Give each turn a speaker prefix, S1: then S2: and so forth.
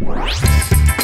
S1: Música